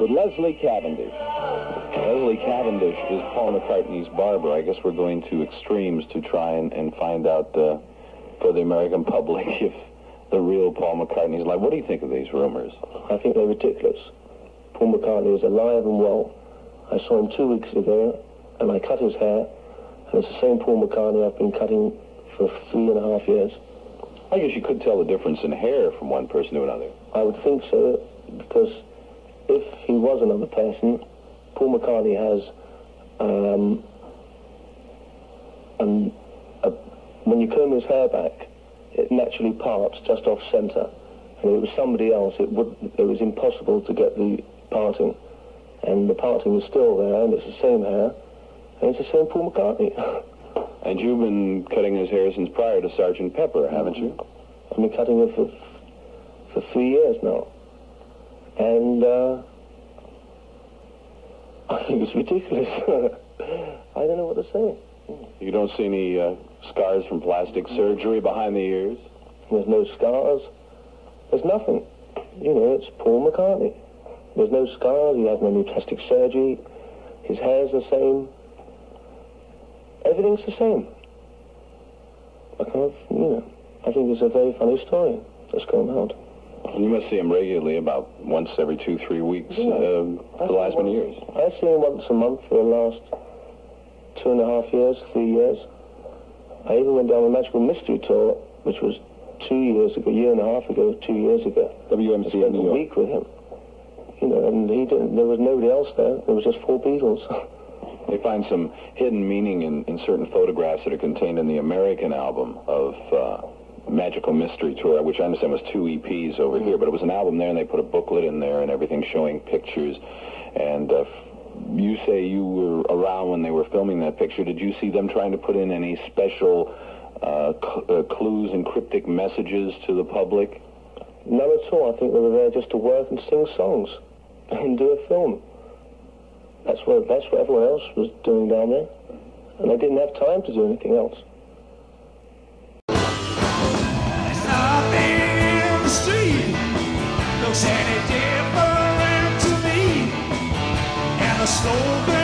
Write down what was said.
with Leslie Cavendish. Leslie Cavendish is Paul McCartney's barber. I guess we're going to extremes to try and, and find out uh, for the American public if the real Paul McCartney is alive. What do you think of these rumors? I think they're ridiculous. Paul McCartney is alive and well. I saw him two weeks ago, and I cut his hair, and it's the same Paul McCartney I've been cutting for three and a half years. I guess you could tell the difference in hair from one person to another. I would think so, because if he was another person, Paul McCartney has um, and a, when you comb his hair back, it naturally parts just off centre. And if it was somebody else, it would it was impossible to get the parting. And the parting is still there, and it's the same hair, and it's the same Paul McCartney. And you've been cutting his hair since prior to Sergeant Pepper, haven't you? I've been cutting it for for three years now, and uh, I think it's ridiculous. I don't know what to say. You don't see any uh, scars from plastic surgery behind the ears? There's no scars. There's nothing. You know, it's Paul McCartney. There's no scars. He hasn't any plastic surgery. His hair's the same. Everything's the same. I can't, you know, I think it's a very funny story that's going out. You must see him regularly, about once every two, three weeks Yeah. uh, for the last many years. I see him once a month for the last two and a half years, three years. I even went down the Magical Mystery Tour, which was two years ago, a year and a half ago, two years ago. WMC Spent a New York. week with him. You know, and he didn't, there was nobody else there. There was just four Beatles. They find some hidden meaning in, in certain photographs that are contained in the American album of uh, Magical Mystery Tour, which I understand was two EPs over here, but it was an album there, and they put a booklet in there and everything showing pictures. And uh, you say you were around when they were filming that picture. Did you see them trying to put in any special uh, cl- uh, clues and cryptic messages to the public? None at all. I think they were there just to work and sing songs and do a film. That's what that's what everyone else was doing down there, and they didn't have time to do anything else. Looks